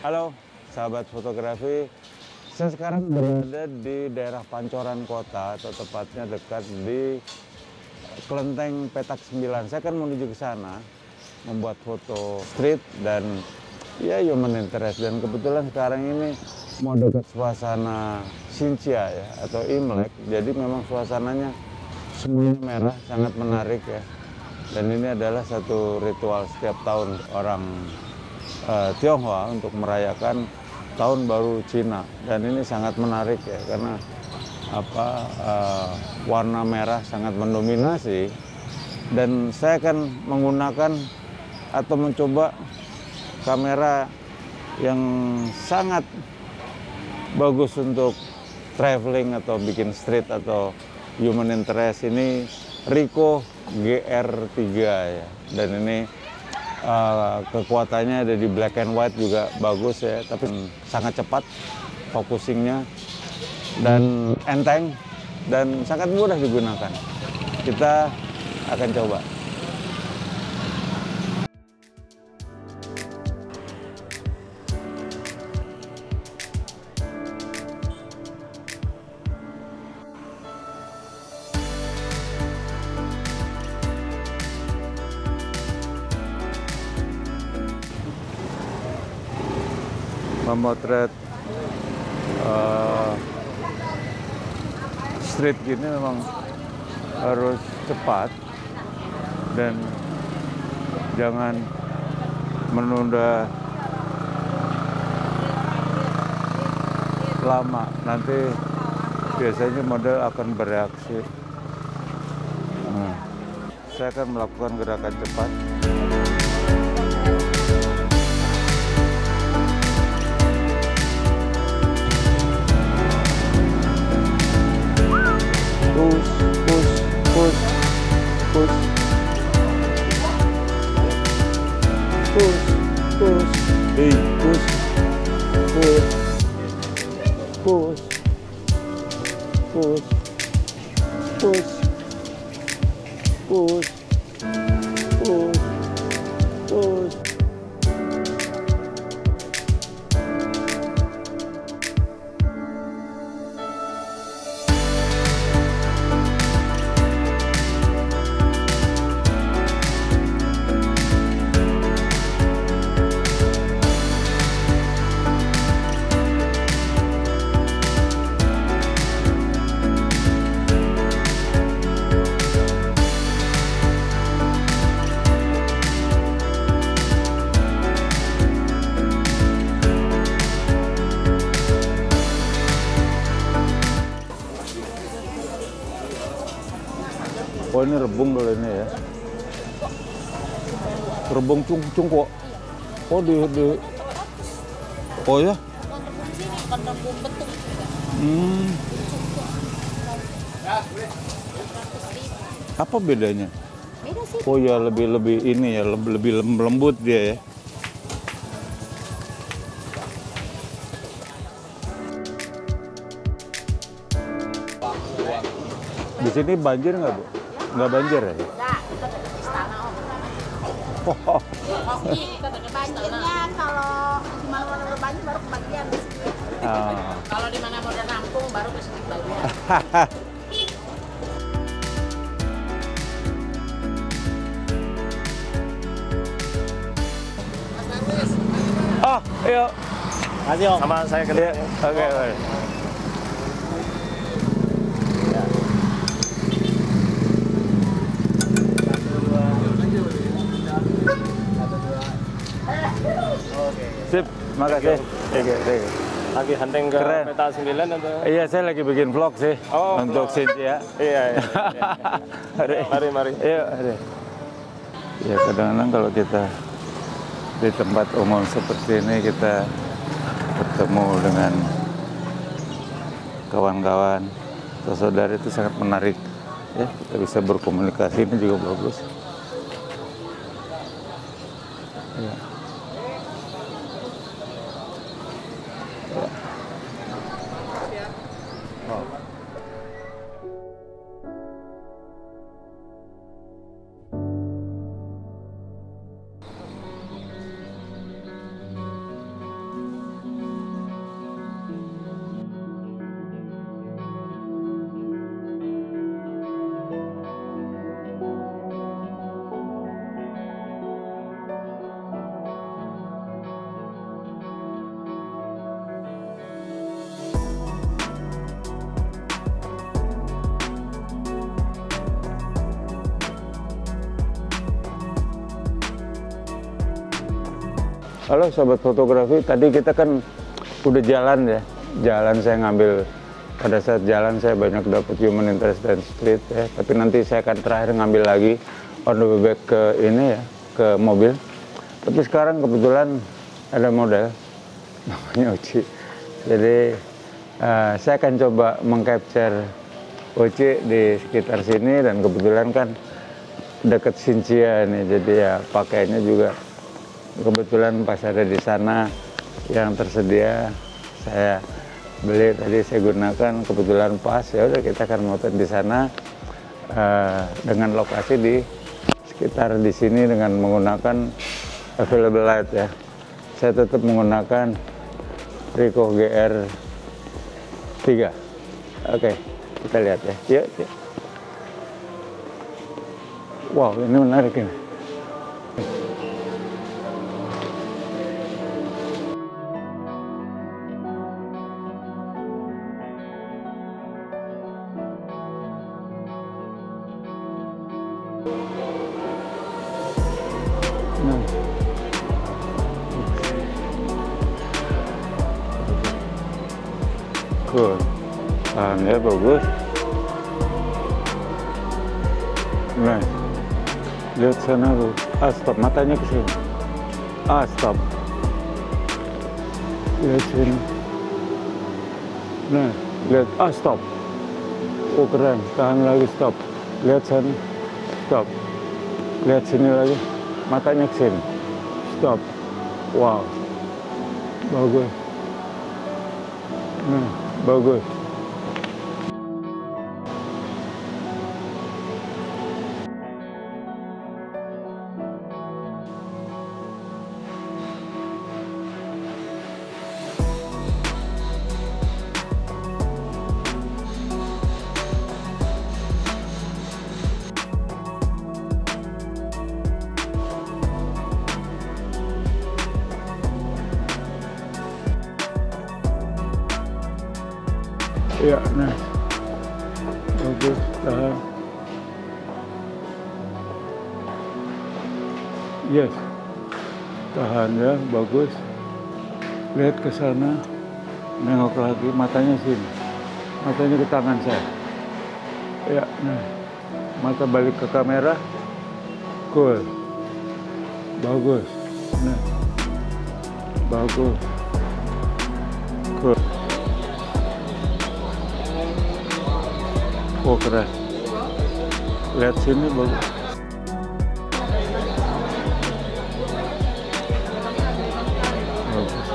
Halo, sahabat fotografi. Saya sekarang berada di daerah Pancoran Kota, atau tepatnya dekat di Kelenteng Petak 9. Saya akan menuju ke sana, membuat foto street dan ya human interest. Dan kebetulan sekarang ini mau dekat suasana Sincia ya, atau Imlek. Jadi memang suasananya semuanya merah, sangat menarik ya. Dan ini adalah satu ritual setiap tahun orang uh, Tionghoa untuk merayakan tahun baru Cina. Dan ini sangat menarik ya karena apa uh, warna merah sangat mendominasi. Dan saya akan menggunakan atau mencoba kamera yang sangat bagus untuk traveling atau bikin street atau human interest. Ini Ricoh GR3 ya. Dan ini uh, kekuatannya ada di black and white juga bagus ya tapi sangat cepat focusingnya dan enteng dan sangat mudah digunakan. Kita akan coba memotret uh, street gini memang harus cepat dan jangan menunda lama. Nanti biasanya model akan bereaksi. Nah, saya akan melakukan gerakan cepat Ini rebung dulu ini ya. Rebung cung cungko. Oh di, di Oh ya. Hmm. Apa bedanya? Beda sih. Oh ya lebih lebih ini ya lebih lebih lem- lembut dia ya. Di sini banjir nggak bu? Nggak banjir ya? Enggak, kita dari istana om. Oh, Kopi, banjirnya kalau di mana-mana berbanjir baru kebagian di sini. ah. Kalau di mana mau nampung baru ke sini bagian. Oh, yuk. Nanti om. Sama saya ke Iya, Oke, oke. Sip, makasih. Oke, oke. Lagi hunting ke Keren. peta 9 atau? Iya, saya lagi bikin vlog sih Oh, untuk vlog. Cynthia. Iya, iya. Mari, Mari, mari. Yuk, mari. Ya, kadang-kadang kalau kita di tempat umum seperti ini kita bertemu dengan kawan-kawan atau saudara itu sangat menarik. Ya, kita bisa berkomunikasi ini juga bagus. Ya. Halo sobat fotografi, tadi kita kan udah jalan ya. Jalan saya ngambil pada saat jalan saya banyak dapat human interest dan street ya. Tapi nanti saya akan terakhir ngambil lagi on the way back ke ini ya, ke mobil. Tapi sekarang kebetulan ada model namanya Uci. Jadi eh, saya akan coba mengcapture Uci di sekitar sini dan kebetulan kan dekat Sincia nih. Jadi ya pakainya juga kebetulan pas ada di sana yang tersedia saya beli. Tadi saya gunakan kebetulan pas. Ya udah kita akan motret di sana eh, dengan lokasi di sekitar di sini dengan menggunakan available light ya. Saya tetap menggunakan Ricoh GR 3 oke kita lihat ya. Yuk, yuk. wow ini menarik ini Cool. Tahannya bagus. Nah. Lihat sana tuh. Ah, stop. Matanya ke sini. Ah, stop. Lihat sini. Nah, lihat. Ah, stop. Oh, keren. Tahan lagi, stop. Lihat sana. Stop. Lihat sini lagi. Matanya ke sini. Stop. Wow. Bagus. Nah, bagus. Ya, nah. Bagus, tahan. Yes. Tahan ya, bagus. Lihat ke sana. Nengok lagi, matanya sini. Matanya ke tangan saya. Ya, nah. Mata balik ke kamera. Cool. Bagus. Nah. Bagus. Cool. Oh keren. Lihat sini bagus. Bagus.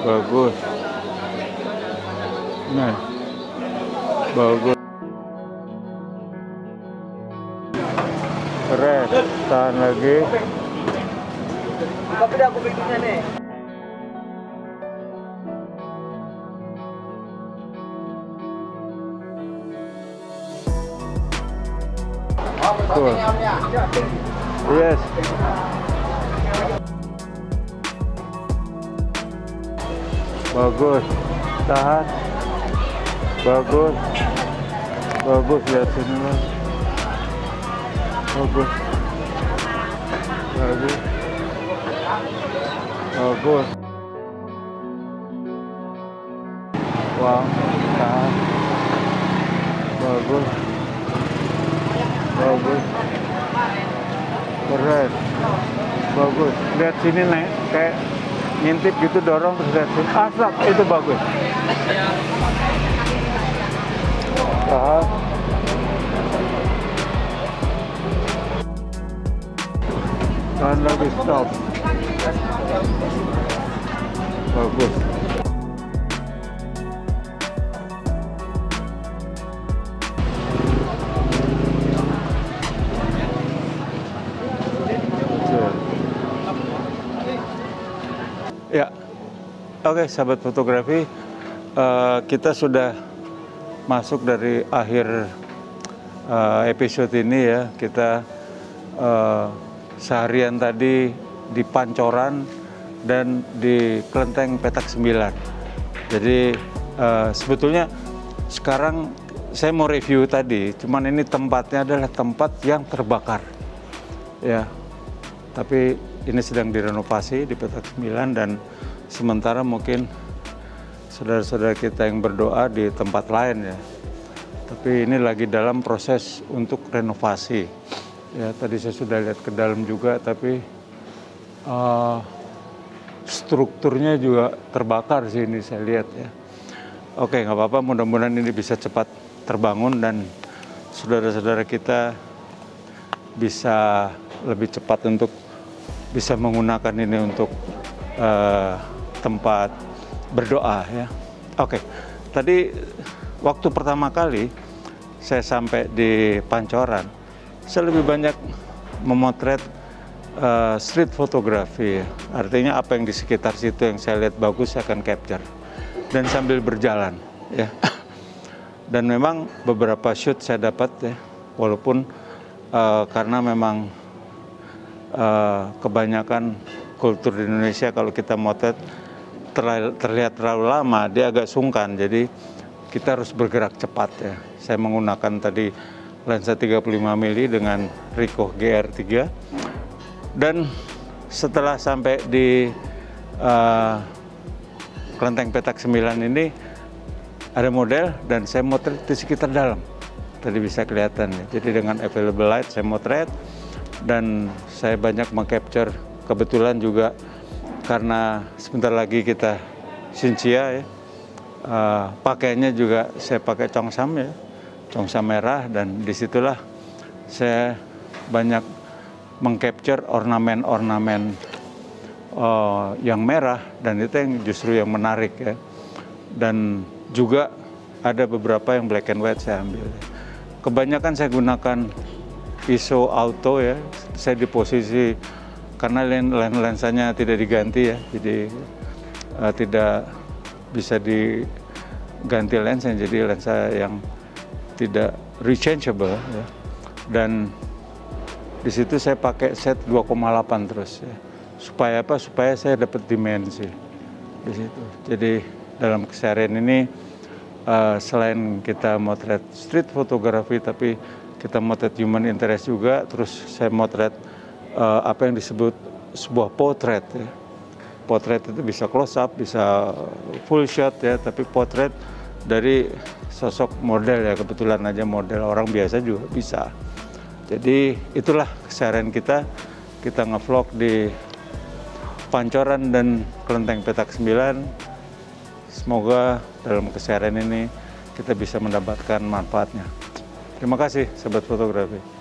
Bagus. Nah. Bagus. Keren. Tahan lagi. Tapi aku bikinnya nih. Cool. Yes. Bagus. Tahan. Bagus. Bagus lihat sini lah. Bagus. Bagus. Bagus. Wow. Lihat sini nih, kayak ngintip gitu dorong terus lihat sini. Asap itu bagus. Tahan. Tahan lagi stop. Bagus. Oke sahabat fotografi, eh, kita sudah masuk dari akhir eh, episode ini ya. Kita eh, seharian tadi di Pancoran dan di Kelenteng Petak Sembilan. Jadi eh, sebetulnya sekarang saya mau review tadi, cuman ini tempatnya adalah tempat yang terbakar. Ya, tapi ini sedang direnovasi di petak 9 dan sementara mungkin saudara-saudara kita yang berdoa di tempat lain ya. Tapi ini lagi dalam proses untuk renovasi. Ya tadi saya sudah lihat ke dalam juga, tapi uh, strukturnya juga terbakar sih ini saya lihat ya. Oke nggak apa-apa, mudah-mudahan ini bisa cepat terbangun dan saudara-saudara kita bisa lebih cepat untuk bisa menggunakan ini untuk uh, tempat berdoa ya. Oke, tadi waktu pertama kali saya sampai di Pancoran, saya lebih banyak memotret uh, street fotografi. Artinya apa yang di sekitar situ yang saya lihat bagus saya akan capture dan sambil berjalan ya. Dan memang beberapa shoot saya dapat ya, walaupun uh, karena memang uh, kebanyakan kultur di Indonesia kalau kita motret terlihat terlalu lama, dia agak sungkan. Jadi kita harus bergerak cepat ya. Saya menggunakan tadi lensa 35 mili dengan Ricoh GR3 dan setelah sampai di uh, kelenteng petak 9 ini ada model dan saya motret di sekitar dalam tadi bisa kelihatan ya. jadi dengan available light saya motret dan saya banyak mengcapture kebetulan juga karena sebentar lagi kita Sincia ya uh, pakainya juga saya pakai congsam ya congsam merah dan di situlah saya banyak mengcapture ornamen-ornamen uh, yang merah dan itu yang justru yang menarik ya dan juga ada beberapa yang black and white saya ambil. Kebanyakan saya gunakan ISO auto ya. Saya di posisi karena lens lensanya tidak diganti ya, jadi uh, tidak bisa diganti lensnya. Jadi lensa yang tidak rechangeable ya. Dan di situ saya pakai set 2,8 terus ya. Supaya apa? Supaya saya dapat dimensi di situ. Jadi dalam keseharian ini uh, selain kita motret street fotografi tapi kita motret human interest juga terus saya motret uh, apa yang disebut sebuah potret ya. Potret itu bisa close up, bisa full shot ya, tapi potret dari sosok model ya kebetulan aja model orang biasa juga bisa. Jadi itulah keseharian kita. Kita ngevlog di Pancoran dan Kelenteng Petak 9 Semoga dalam keseharian ini kita bisa mendapatkan manfaatnya. Terima kasih, sahabat fotografi.